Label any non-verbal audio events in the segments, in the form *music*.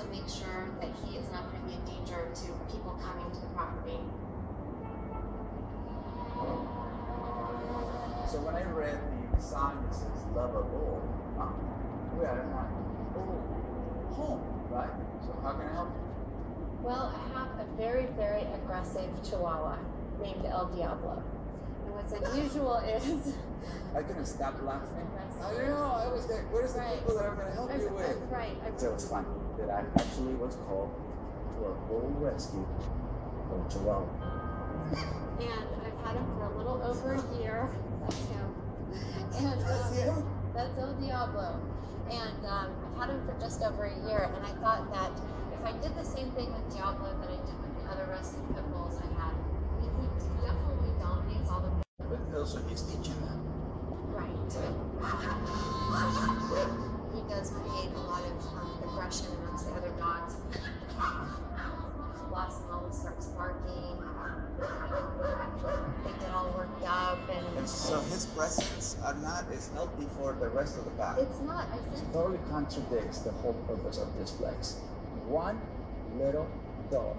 also make sure that he is not going to be a danger to people coming to the property. So when I read the sign that says "Love lovable, uh, we are in a oh, home, right? So how can I help you? Well, I have a very, very aggressive chihuahua named El Diablo. And what's unusual is. *laughs* I couldn't stop laughing. That's I don't know. I was there. Where's the Right. people that are going to help I- you with? I- right. I- So it was fun that I actually was called to a full rescue from Chihuahua. And I've had him for a little over a year. That's him. And That's um, him? That's El Diablo. And um, I've had him for just over a year. And I thought that if I did the same thing with Diablo that I did with the other rescue pit bulls I had, he, he definitely dominates all the But also he's teaching right. *laughs* He does create a lot of um, aggression amongst the other dogs. Blossom always starts barking. They get all worked up, and And so his presence are not as healthy for the rest of the pack. it's not. I think It totally contradicts the whole purpose of this flex. One little dog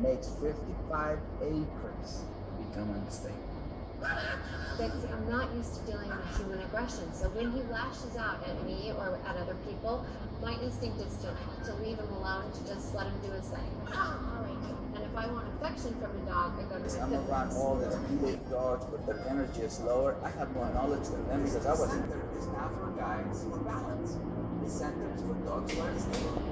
makes 55 acres become unstable. Betsy, I'm not used to dealing with human aggression. So when he lashes out at me or at other people, my instinct is to, to leave him alone, to just let him do his thing. Ah, and if I want affection from a dog, I go to the I'm around all these big dogs, but their energy is lower. I have more knowledge than them because I was. Center is not for guys who are balanced. The center is for dogs who are stable.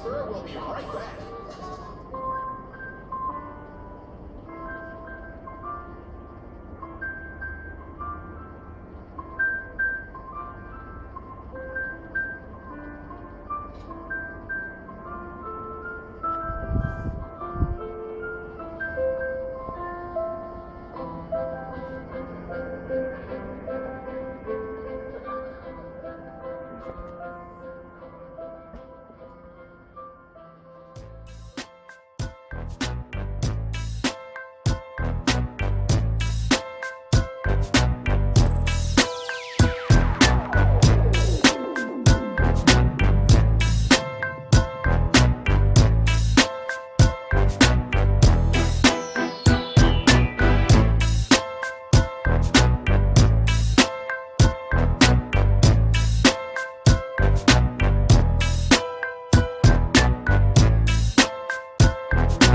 transfer will be right back.